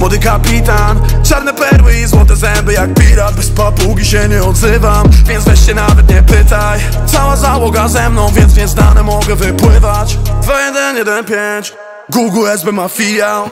Młody kapitan Czarne perły i złote zęby jak pirat. Bez papugi się nie odzywam Więc weź się nawet nie pytaj. Cała załoga ze mną, więc nieznane mogę wypływać. 2115 Google SB ma filiał